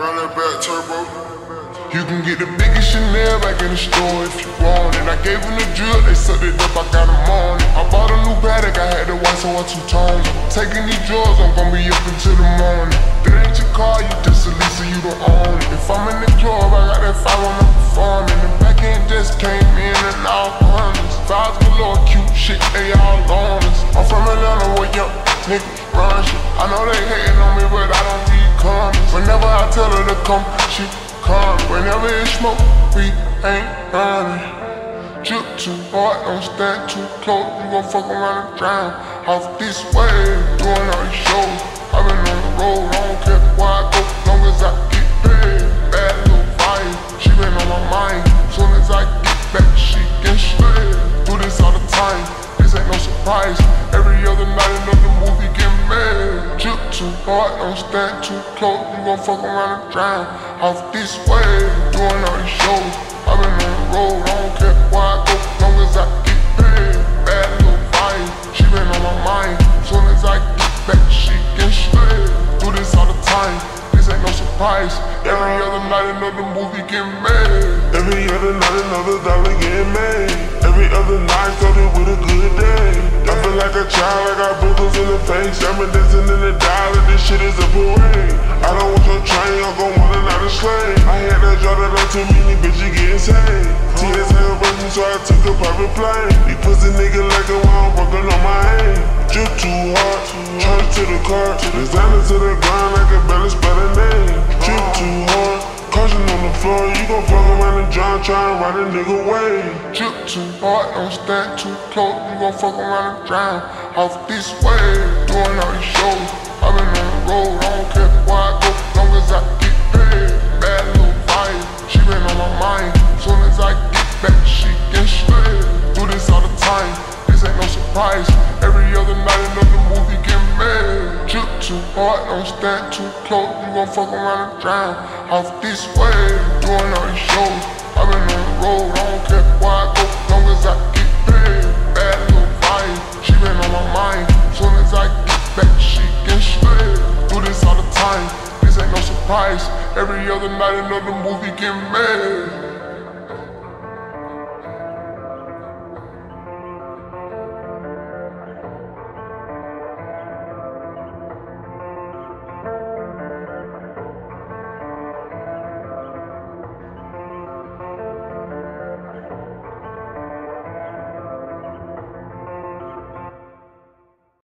Run that back turbo. You can get the biggest Chanel back in the store if you want it. I gave them the drill, they sucked it up, I got them on it. I bought a new Patek, I had the white, so I two-toned. Taking these drugs, I'm gonna be up until the morning. That ain't your car, you just a so you don't own it. If I'm in the club, I got that five when I'm performing. The back end just came in and all hundreds. Fives galore, cute shit, they all on us. I'm from Atlanta where young niggas run shit. I know they hating Whenever I tell her to come, she come. Whenever it's smoke, we ain't running. Drip too hard, don't stand too close. You gon' fuck around and drown. Off this way, doing all these shows. I've been on the road, I don't care where I go, long as I get paid. Bad little fire, she been on my mind. Soon as I get back, she can shred. Do this all the time, this ain't no surprise. Too hard, don't stand too close. You gon' fuck around and drown. Off this way, doing all these shows. I've been on the road, I don't care where I go, long as I get paid. Bad little fire, she been on my mind. Soon as I get back, she can shred. Do this all the time, this ain't no surprise. Every other night, another movie get made. Every other night another dollar get made. Every other night started with a good day. I feel like a child, I got boogers in the face. I'm dancing in the this shit is a parade. I don't want your train, I'm gon' want another slave. I had to draw that up too many bitches getting saved. TSA rushing, so I took a private plane. These pussy niggas like it while working on my aim. Drip too hard, church to the car, designer to the ground, I can barely spell the name. Drip too hard. Caution on the floor, you gon' fuck around and drown, try and ride a nigga way. Drip too hard, don't stand too close. You gon' fuck around and drown. Off this way, doing all these shows. I've been road, I don't care where I go, long as I get paid. Bad little fire, she been on my mind. Soon as I get back, she can shred. Do this all the time, this ain't no surprise. Every other night, another movie get made. Drip too hard, don't stand too close. You gon' fuck around and drown. Off this way, doing all these shows. I've been on the road, I don't care where I go, long as I surprise. Every other night, another movie get made.